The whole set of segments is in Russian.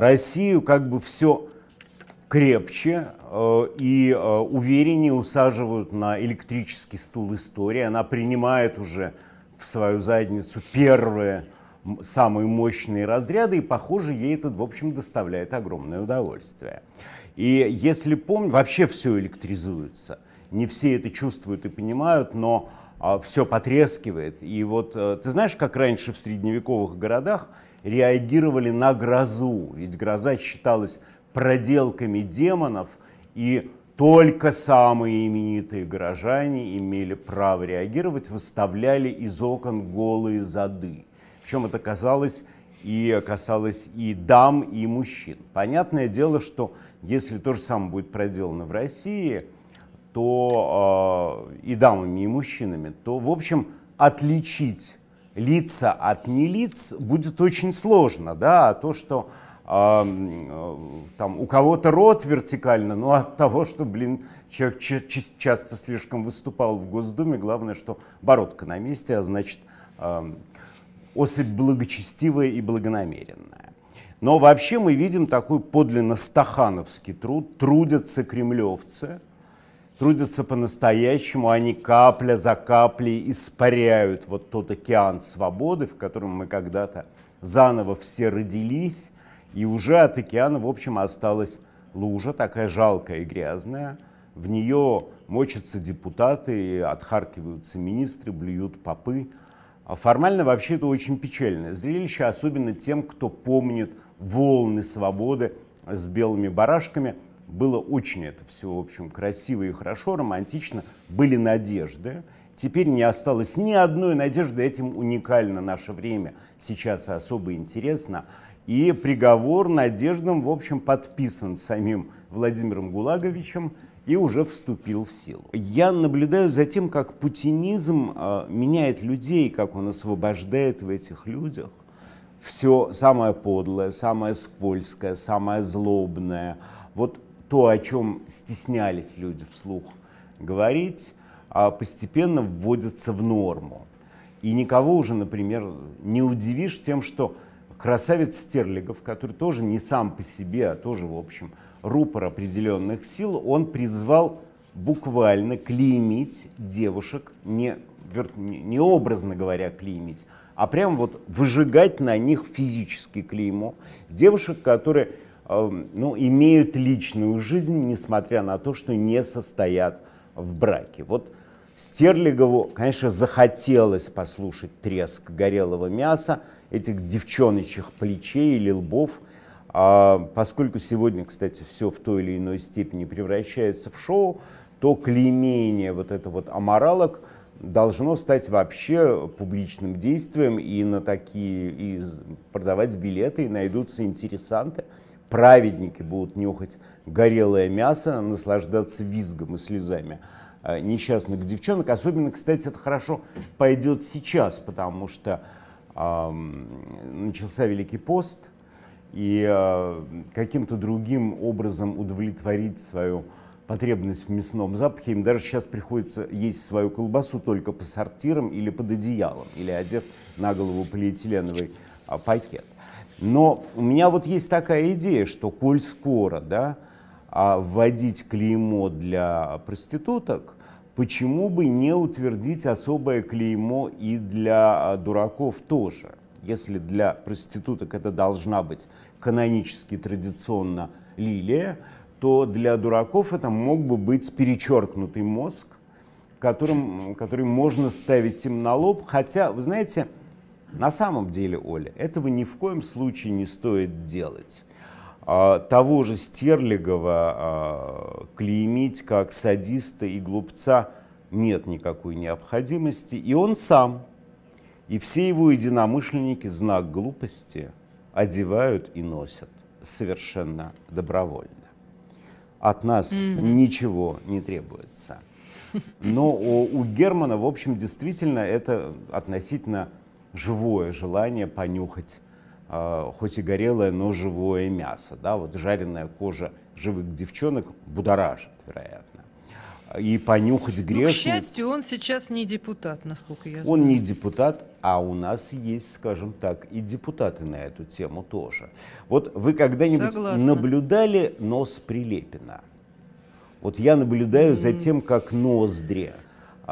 Россию как бы все крепче э, и э, увереннее усаживают на электрический стул истории. Она принимает уже в свою задницу первые самые мощные разряды, и, похоже, ей это, в общем, доставляет огромное удовольствие. И если помню, вообще все электризуется. Не все это чувствуют и понимают, но все потрескивает. И вот а, ты знаешь, как раньше в средневековых городах реагировали на грозу? Ведь гроза считалась проделками демонов, и только самые именитые горожане имели право реагировать, выставляли из окон голые зады. Причем это казалось и касалось и дам, и мужчин. Понятное дело, что если то же самое будет проделано в России, то э, и дамами, и мужчинами, то, в общем, отличить лица от нелиц будет очень сложно, да, а то, что э, э, там у кого-то рот вертикально, но от того, что, блин, человек часто слишком выступал в Госдуме, главное, что бородка на месте, а значит, особь благочестивая и благонамеренная. Но вообще мы видим такой подлинно стахановский труд. Трудятся кремлевцы, трудятся по-настоящему, они капля за каплей испаряют вот тот океан свободы, в котором мы когда-то заново все родились, и уже от океана, в общем, осталась лужа, такая жалкая и грязная. В нее мочатся депутаты, отхаркиваются министры, блюют попы. А формально вообще это очень печальное зрелище, особенно тем, кто помнит волны свободы с белыми барашками. Было очень это все, в общем, красиво и хорошо, романтично. Были надежды. Теперь не осталось ни одной надежды. Этим уникально наше время. Сейчас особо интересно. И приговор надеждам, в общем, подписан самим Владимиром Гулаговичем и уже вступил в силу. Я наблюдаю за тем, как путинизм э, меняет людей, как он освобождает в этих людях все самое подлое, самое скользкое, самое злобное, вот то, о чем стеснялись люди вслух говорить, а постепенно вводится в норму. И никого уже, например, не удивишь тем, что красавец Стерлигов, который тоже не сам по себе, а тоже, в общем, рупор определенных сил, он призвал буквально клеймить девушек, не, не образно говоря клеймить, а прям вот выжигать на них физически клеймо. Девушек, которые ну, имеют личную жизнь, несмотря на то, что не состоят в браке. Вот Стерлигову, конечно, захотелось послушать треск горелого мяса, этих девчоночьих плечей или лбов, а поскольку сегодня, кстати, все в той или иной степени превращается в шоу, то клеймение вот это вот аморалок – должно стать вообще публичным действием, и на такие и продавать билеты, и найдутся интересанты. Праведники будут нюхать горелое мясо, наслаждаться визгом и слезами э, несчастных девчонок. Особенно, кстати, это хорошо пойдет сейчас, потому что э, начался Великий пост, и э, каким-то другим образом удовлетворить свою потребность в мясном запахе, им даже сейчас приходится есть свою колбасу только по сортирам или под одеялом, или одев на голову полиэтиленовый а, пакет. Но у меня вот есть такая идея, что коль скоро да, а, вводить клеймо для проституток, почему бы не утвердить особое клеймо и для а, дураков тоже? Если для проституток это должна быть канонически традиционно лилия, то для дураков это мог бы быть перечеркнутый мозг, которым, который можно ставить им на лоб. Хотя, вы знаете, на самом деле, Оля, этого ни в коем случае не стоит делать. А, того же Стерлигова а, клеймить как садиста и глупца нет никакой необходимости. И он сам, и все его единомышленники знак глупости одевают и носят совершенно добровольно от нас mm-hmm. ничего не требуется. Но у, у Германа, в общем, действительно это относительно живое желание понюхать, э, хоть и горелое, но живое мясо. Да? Вот жареная кожа живых девчонок будоражит, вероятно. и понюхать грешниц. Ну, к счастью, он сейчас не депутат, насколько я знаю. Он не депутат, а у нас есть, скажем так, и депутаты на эту тему тоже. Вот вы когда-нибудь наблюдали нос Прилепина? Вот я наблюдаю mm. за тем, как ноздри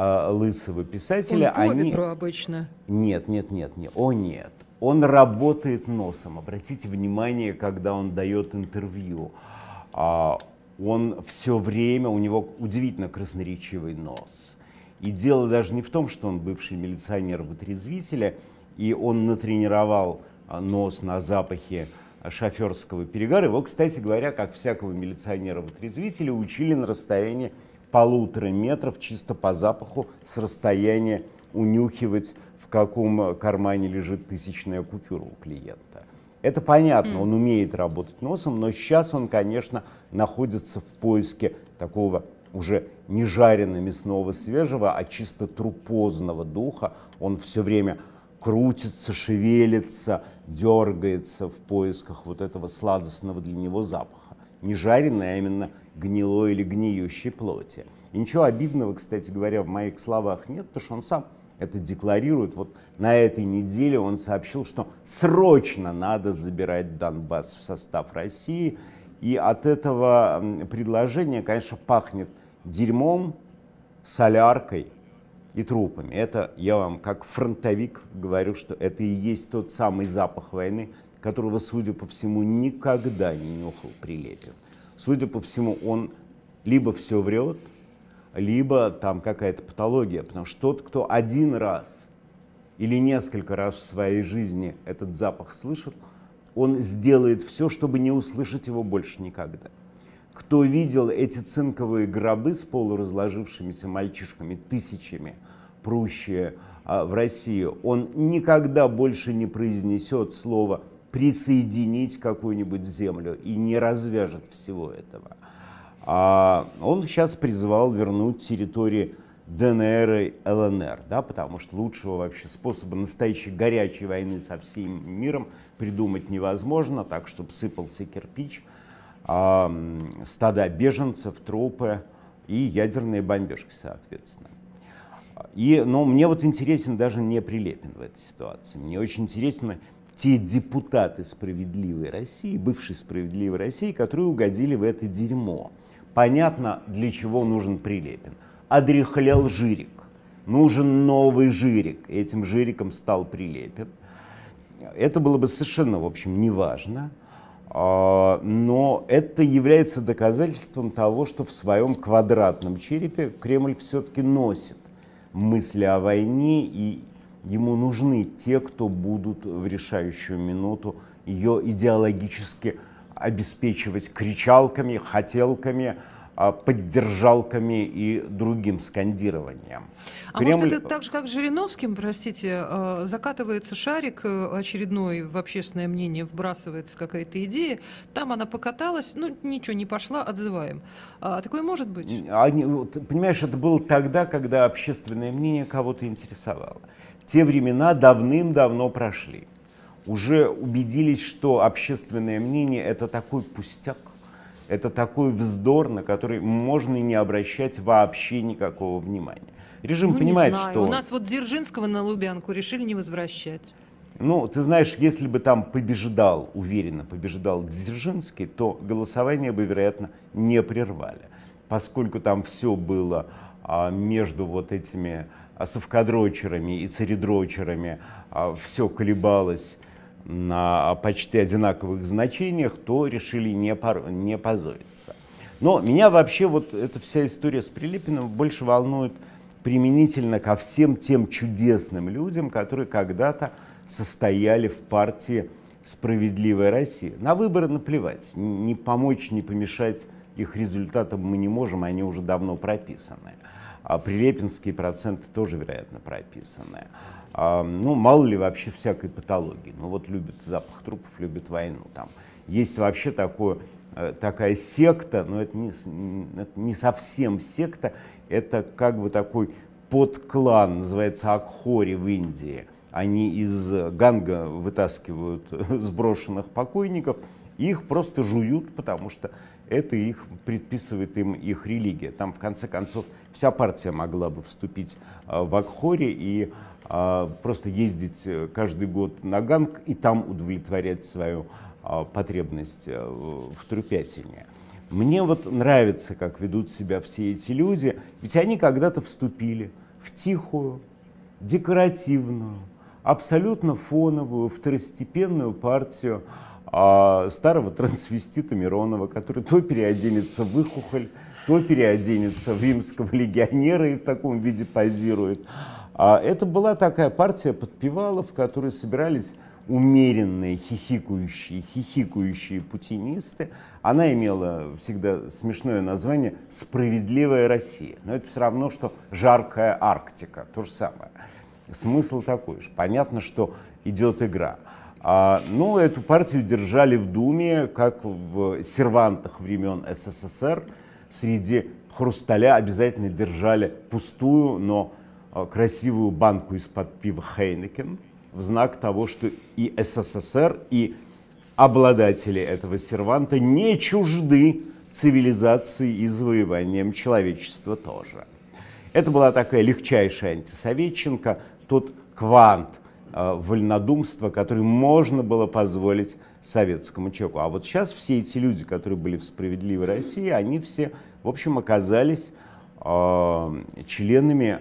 а, лысого писателя, он они... обычно. Нет, нет, нет, нет, о нет. Он работает носом. Обратите внимание, когда он дает интервью. А, он все время, у него удивительно красноречивый нос. И дело даже не в том, что он бывший милиционер-вытрезвителя, и он натренировал а, нос на запахе шоферского перегара. Его, кстати говоря, как всякого милиционера-вытрезвителя, учили на расстоянии полутора метров чисто по запаху с расстояния унюхивать, в каком кармане лежит тысячная купюра у клиента. Это понятно, он умеет работать носом, но сейчас он, конечно, находится в поиске такого уже не жареного мясного свежего, а чисто трупозного духа. Он все время крутится, шевелится, дергается в поисках вот этого сладостного для него запаха. Не жареной, а именно гнилой или гниющей плоти. И ничего обидного, кстати говоря, в моих словах нет, потому что он сам это декларирует. Вот на этой неделе он сообщил, что срочно надо забирать Донбасс в состав России. И от этого предложения, конечно, пахнет дерьмом, соляркой и трупами. Это я вам как фронтовик говорю, что это и есть тот самый запах войны, которого, судя по всему, никогда не нюхал Прилепин. Судя по всему, он либо все врет, либо там какая-то патология. Потому что тот, кто один раз или несколько раз в своей жизни этот запах слышит, он сделает все, чтобы не услышать его больше никогда. Кто видел эти цинковые гробы с полуразложившимися мальчишками, тысячами, прущие а, в Россию, он никогда больше не произнесет слово «присоединить какую-нибудь землю» и не развяжет всего этого. А он сейчас призывал вернуть территории ДНР и ЛНР, да, потому что лучшего вообще способа настоящей горячей войны со всем миром придумать невозможно, так, чтобы сыпался кирпич, а, стада беженцев, трупы и ядерные бомбежки, соответственно. И, но мне вот интересен даже не Прилепин в этой ситуации. Мне очень интересно те депутаты справедливой России, бывшей справедливой России, которые угодили в это дерьмо. Понятно, для чего нужен Прилепин. Одрехлял Жирик. Нужен новый Жирик. Этим Жириком стал Прилепин. Это было бы совершенно, в общем, неважно. А, но это является доказательством того, что в своем квадратном черепе Кремль все-таки носит мысли о войне, и ему нужны те, кто будут в решающую минуту ее идеологически обеспечивать кричалками, хотелками, а, поддержалками и другим скандированием. А Кремль... может это так же, как с Жириновским, простите, а, закатывается шарик э, очередной в общественное мнение, вбрасывается какая-то идея, там она покаталась, ну ничего, не пошла, отзываем. А такое может быть? Они, понимаешь, это было тогда, когда общественное мнение кого-то интересовало. Те времена давным-давно прошли уже убедились, что общественное мнение это такой пустяк, это такой вздор, на который можно не обращать вообще никакого внимания. Режим ну, понимает, не знаю. что... У нас вот Дзержинского на Лубянку решили не возвращать. Ну, ты знаешь, если бы там побеждал, уверенно побеждал Дзержинский, то голосование бы, вероятно, не прервали, поскольку там все было а, между вот этими а, совкадрочерами и царедрочерами, а, все колебалось на почти одинаковых значениях, то решили не, пор- не позориться. Но меня вообще вот эта вся история с Прилепиным больше волнует применительно ко всем тем чудесным людям, которые когда-то состояли в партии «Справедливая Россия». На выборы наплевать, не помочь, не помешать их результатам мы не можем, они уже давно прописаны. А прилепинские проценты тоже, вероятно, прописаны а, ну, мало ли вообще всякой патологии. Ну, вот любят запах трупов, любят войну. Там есть вообще такое, э, такая секта, но это не, это не совсем секта, это как бы такой подклан, называется Акхори в Индии. Они из Ганга вытаскивают сброшенных покойников Их просто жуют, потому что это их предписывает им их религия. Там, в конце концов, вся партия могла бы вступить а, в Акхоре и а, просто ездить э, каждый год на Ганг и там удовлетворять свою а, потребность э, в трупятине. Мне вот нравится, как ведут себя все эти люди, ведь они когда-то вступили в тихую, декоративную, абсолютно фоновую, второстепенную партию а, старого трансвестита Миронова, который то переоденется в Ихухоль, то переоденется в римского легионера и в таком виде позирует. А это была такая партия подпевалов, которые собирались умеренные, хихикающие, хихикающие путинисты. Она имела всегда смешное название «Справедливая Россия». Но это все равно, что «Жаркая Арктика». То же самое. Смысл такой же. Понятно, что идет игра. А, ну, эту партию держали в Думе, как в сервантах времен СССР. Среди хрусталя обязательно держали пустую, но а, красивую банку из-под пива Хейнекен в знак того, что и СССР, и обладатели этого серванта не чужды цивилизации и завоеванием человечества тоже. Это была такая легчайшая антисоветчинка, тот квант вольнодумства, который можно было позволить советскому человеку. А вот сейчас все эти люди, которые были в «Справедливой России», они все, в общем, оказались э, членами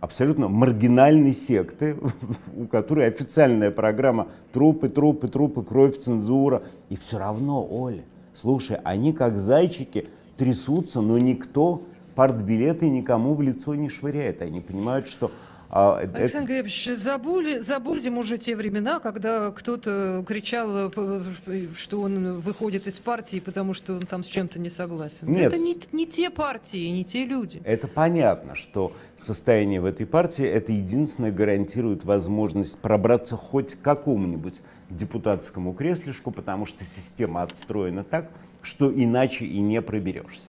абсолютно маргинальной секты, у которой официальная программа трупы, трупы, трупы, кровь, цензура. И все равно, Оля, слушай, они как зайчики трясутся, но никто партбилеты никому в лицо не швыряет. Они понимают, что Александр это... Глебович, забули, забудем уже те времена, когда кто-то кричал, э, что он выходит из партии, потому что он там с чем-то не согласен. Нет. Это не, не те партии, не те люди. Это понятно, что состояние в этой партии это единственное гарантирует возможность пробраться хоть к какому-нибудь депутатскому креслишку, потому что система отстроена так, что иначе и не проберешься.